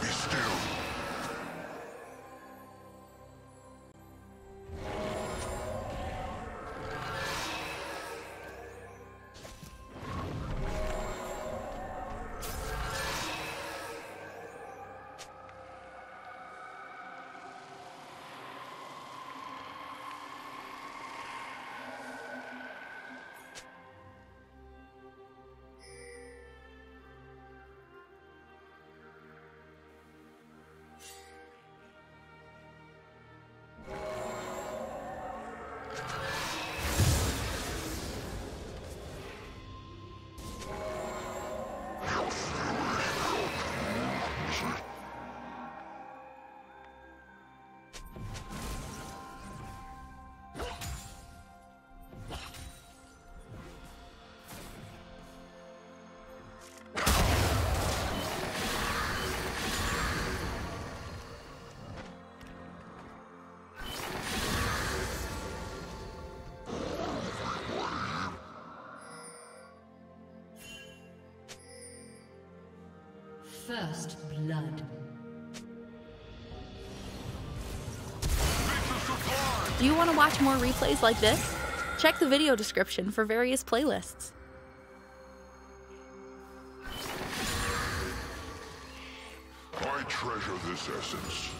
Be still. First blood. Do you want to watch more replays like this? Check the video description for various playlists. I treasure this essence.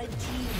Red team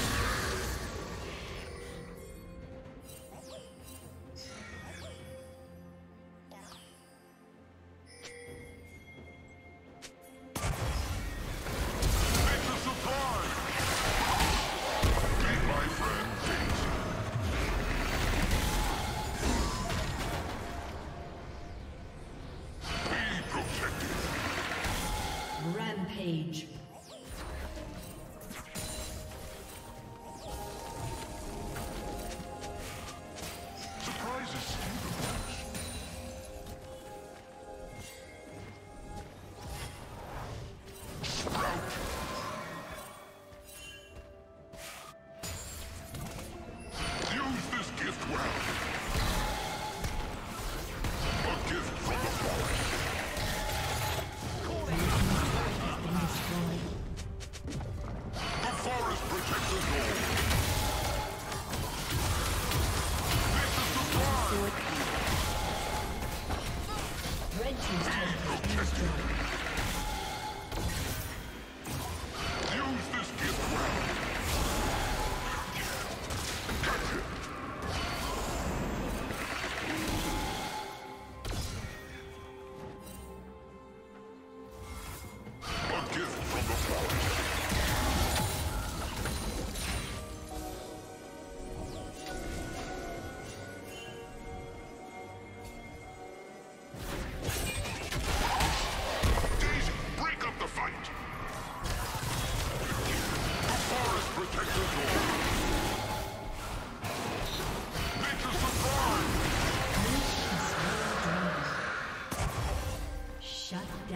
Another goal.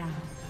Guerra.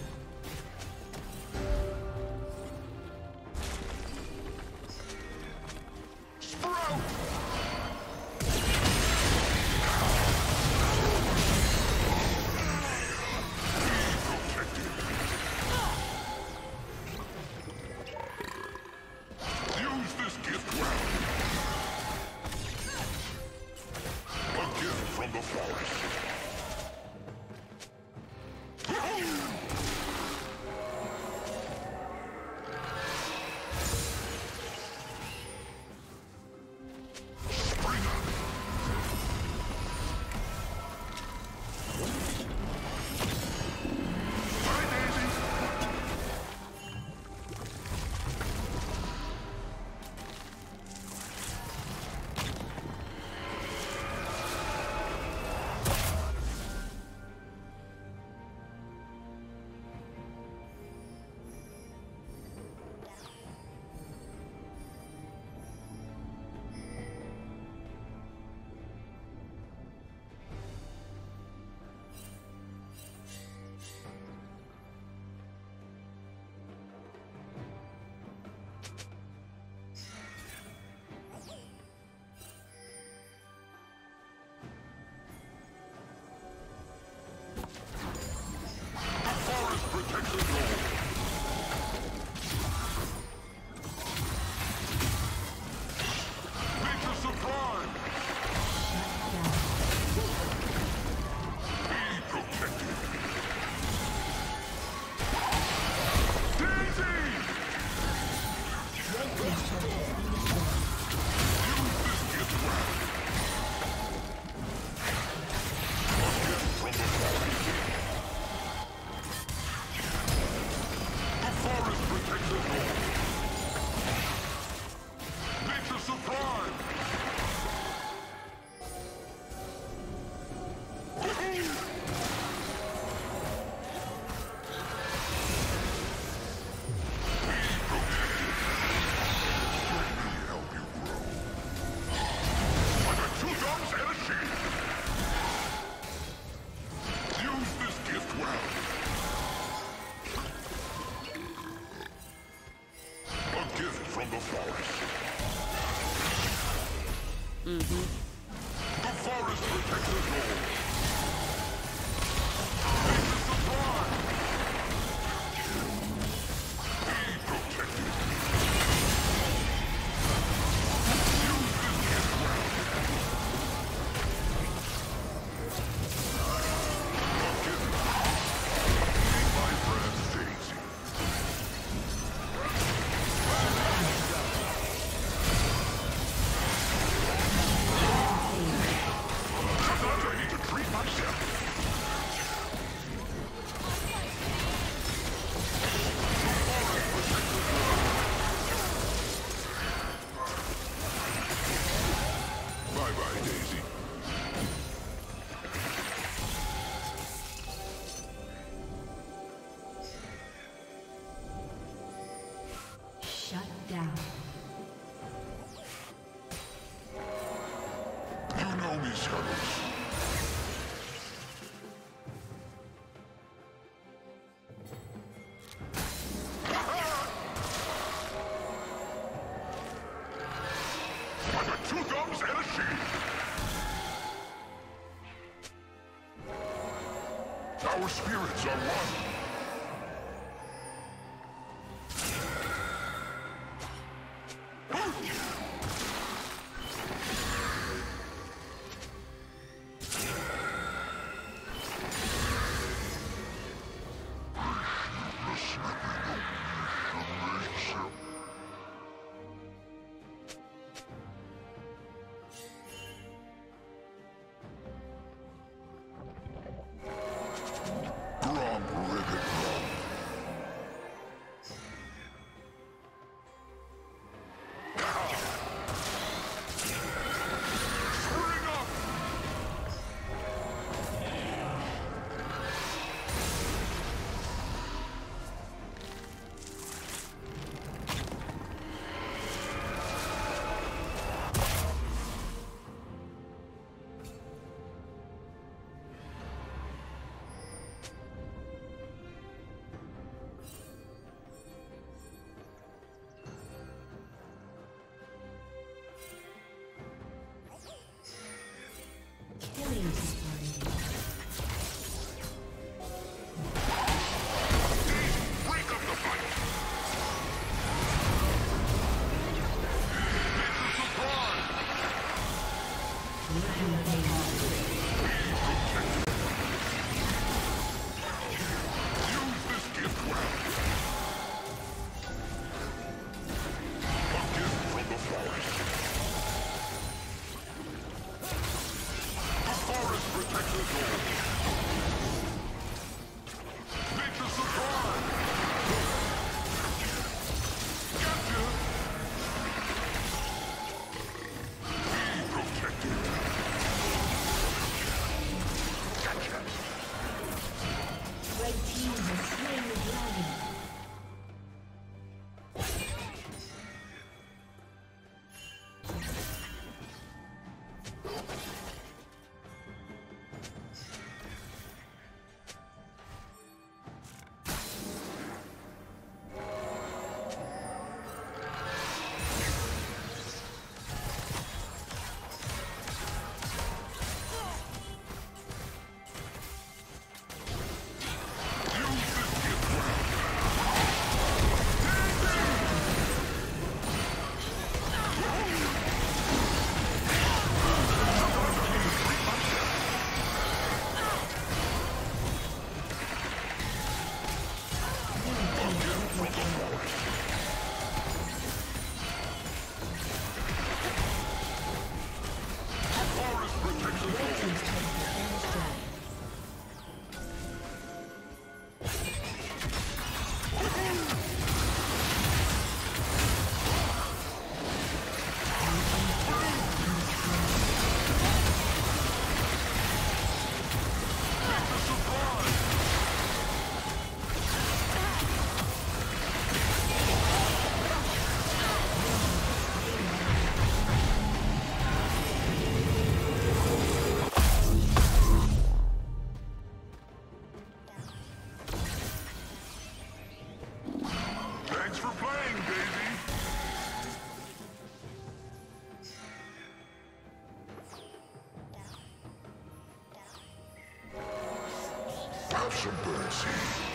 Mm-hmm. Our spirits are one. Have some birdseed.